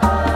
Oh.